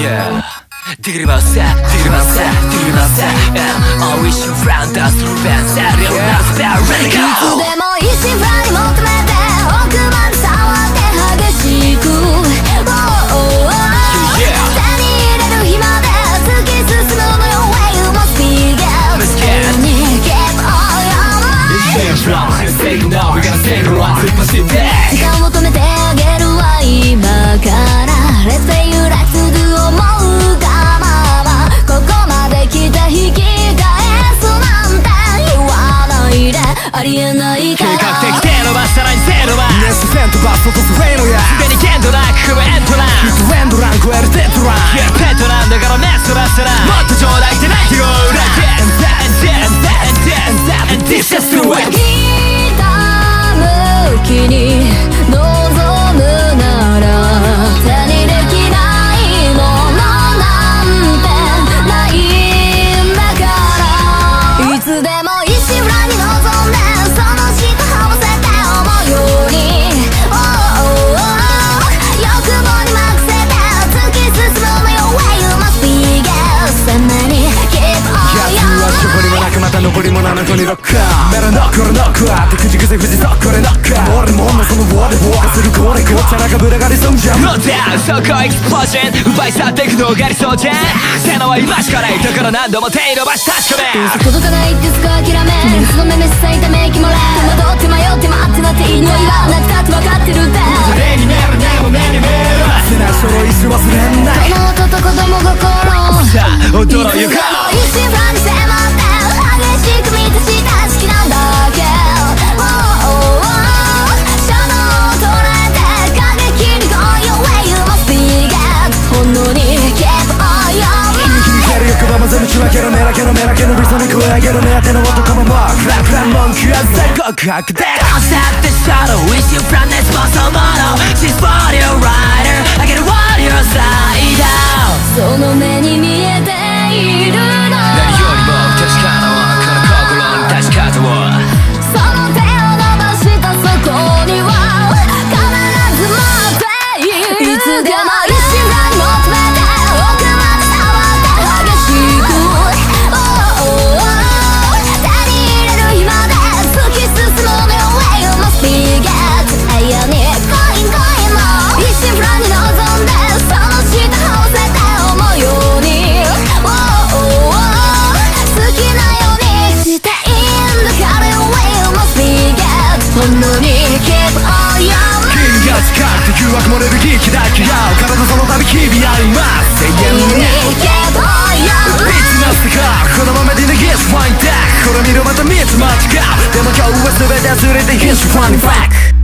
Yeah Digri masa, digri masa, digri masa And I wish you found us through fans That real love spell, ready go いつでも一心 時間を止めてあげるわ今から。レ e t s say you like to do 思うがままここまで来て引き返すなんて言わないで。ありえないか計画的テロはさら。にゼロはネスセントバス落とすフェイノやすでに限度なく組むにロッカーメロノックルノックアって口癖藤そこでノッカー俺も女そのウォーで防火するこれこっちゃなかぶらがりそうじゃん No doubt そこエクスプロージョン奪い去っていくのが理想じゃん背のは今しかないだから何度も手伸ばし確かめ届かないってすか諦め熱の目めさいため息もれ戸惑って迷って待ってなっていいの言わなくたって分かってるって目に見えるねも目に見える背中その石忘れんない妹と子供心さあ踊ろうよろメラケのメラケの理想に声上げる目当ての男ももうフランフラン文句は全告白で Don't stop the shuttle Wish you from this muscle model She's body rider I get a warrior side down その目に見えている だけが体その度日々あります永遠に Keep on your いつなすかこのままで逃げすファインダックこれ見るまた見つ間違うでも今日は全て忘れて Here's funny back